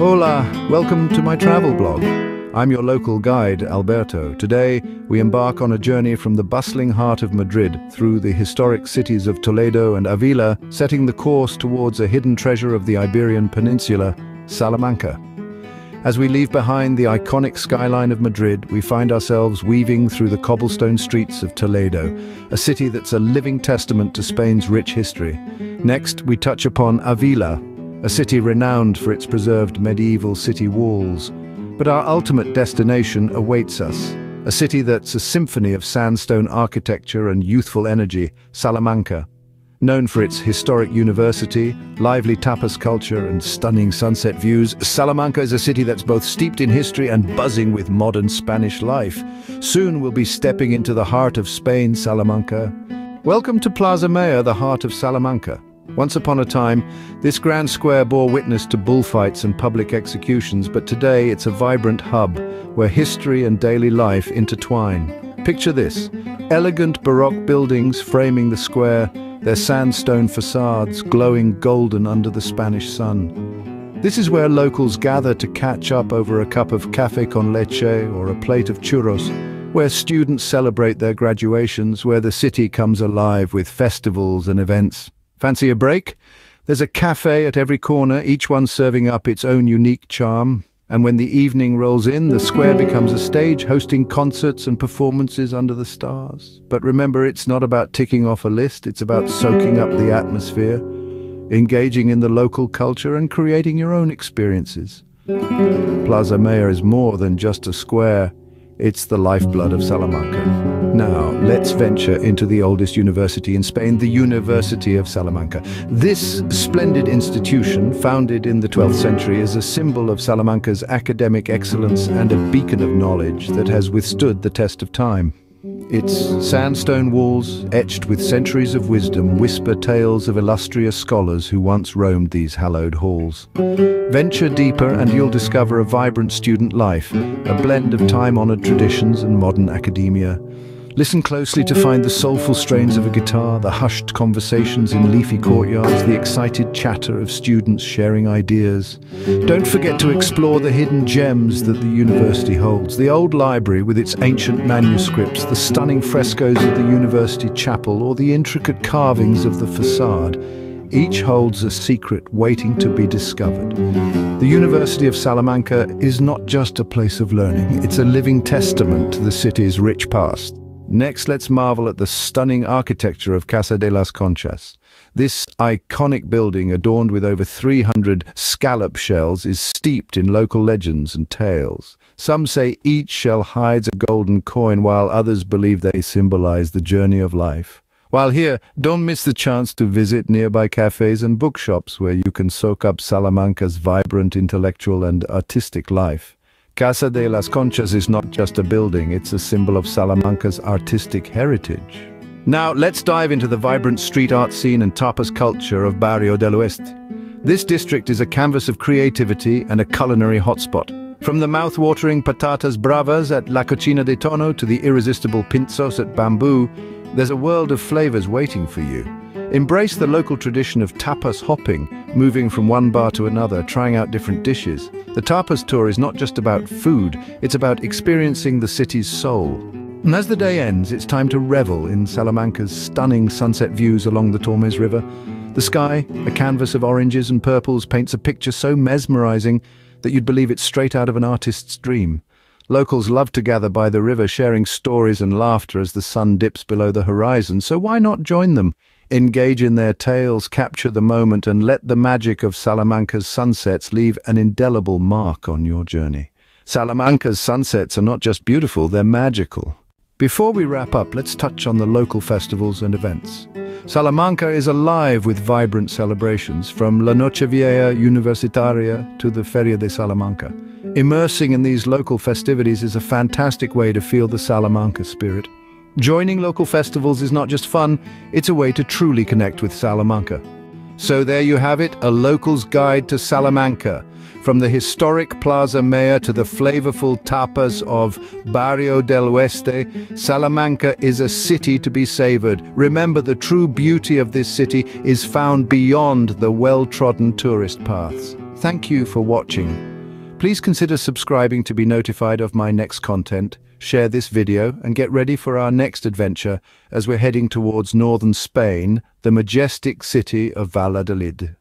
Hola, welcome to my travel blog. I'm your local guide, Alberto. Today, we embark on a journey from the bustling heart of Madrid through the historic cities of Toledo and Avila, setting the course towards a hidden treasure of the Iberian Peninsula, Salamanca. As we leave behind the iconic skyline of Madrid, we find ourselves weaving through the cobblestone streets of Toledo, a city that's a living testament to Spain's rich history. Next, we touch upon Avila, a city renowned for its preserved medieval city walls. But our ultimate destination awaits us, a city that's a symphony of sandstone architecture and youthful energy, Salamanca. Known for its historic university, lively tapas culture and stunning sunset views, Salamanca is a city that's both steeped in history and buzzing with modern Spanish life. Soon we'll be stepping into the heart of Spain, Salamanca. Welcome to Plaza Mayor, the heart of Salamanca. Once upon a time, this grand square bore witness to bullfights and public executions, but today it's a vibrant hub where history and daily life intertwine. Picture this, elegant Baroque buildings framing the square, their sandstone facades glowing golden under the Spanish sun. This is where locals gather to catch up over a cup of café con leche or a plate of churros, where students celebrate their graduations, where the city comes alive with festivals and events. Fancy a break? There's a cafe at every corner, each one serving up its own unique charm. And when the evening rolls in, the square becomes a stage hosting concerts and performances under the stars. But remember, it's not about ticking off a list, it's about soaking up the atmosphere, engaging in the local culture and creating your own experiences. Plaza Mayor is more than just a square, it's the lifeblood of Salamanca. Now, let's venture into the oldest university in Spain, the University of Salamanca. This splendid institution, founded in the 12th century, is a symbol of Salamanca's academic excellence and a beacon of knowledge that has withstood the test of time. Its sandstone walls, etched with centuries of wisdom, whisper tales of illustrious scholars who once roamed these hallowed halls. Venture deeper and you'll discover a vibrant student life, a blend of time-honored traditions and modern academia. Listen closely to find the soulful strains of a guitar, the hushed conversations in leafy courtyards, the excited chatter of students sharing ideas. Don't forget to explore the hidden gems that the university holds. The old library with its ancient manuscripts, the stunning frescoes of the university chapel, or the intricate carvings of the facade. Each holds a secret waiting to be discovered. The University of Salamanca is not just a place of learning, it's a living testament to the city's rich past. Next, let's marvel at the stunning architecture of Casa de las Conchas. This iconic building, adorned with over 300 scallop shells, is steeped in local legends and tales. Some say each shell hides a golden coin, while others believe they symbolize the journey of life. While here, don't miss the chance to visit nearby cafes and bookshops where you can soak up Salamanca's vibrant intellectual and artistic life. Casa de las Conchas is not just a building, it's a symbol of Salamanca's artistic heritage. Now, let's dive into the vibrant street art scene and tapas culture of Barrio del Oeste. This district is a canvas of creativity and a culinary hotspot. From the mouth-watering patatas bravas at La Cocina de Toño to the irresistible pinchos at Bamboo, there's a world of flavors waiting for you. Embrace the local tradition of tapas hopping, moving from one bar to another, trying out different dishes. The tapas tour is not just about food, it's about experiencing the city's soul. And as the day ends, it's time to revel in Salamanca's stunning sunset views along the Tormes River. The sky, a canvas of oranges and purples, paints a picture so mesmerizing that you'd believe it's straight out of an artist's dream. Locals love to gather by the river, sharing stories and laughter as the sun dips below the horizon, so why not join them? Engage in their tales, capture the moment, and let the magic of Salamanca's sunsets leave an indelible mark on your journey. Salamanca's sunsets are not just beautiful, they're magical. Before we wrap up, let's touch on the local festivals and events. Salamanca is alive with vibrant celebrations, from La Noche Vieja Universitaria to the Feria de Salamanca. Immersing in these local festivities is a fantastic way to feel the Salamanca spirit. Joining local festivals is not just fun, it's a way to truly connect with Salamanca. So there you have it, a local's guide to Salamanca. From the historic Plaza Mayor to the flavorful tapas of Barrio del Oeste, Salamanca is a city to be savored. Remember, the true beauty of this city is found beyond the well-trodden tourist paths. Thank you for watching. Please consider subscribing to be notified of my next content, share this video and get ready for our next adventure as we're heading towards northern Spain, the majestic city of Valladolid.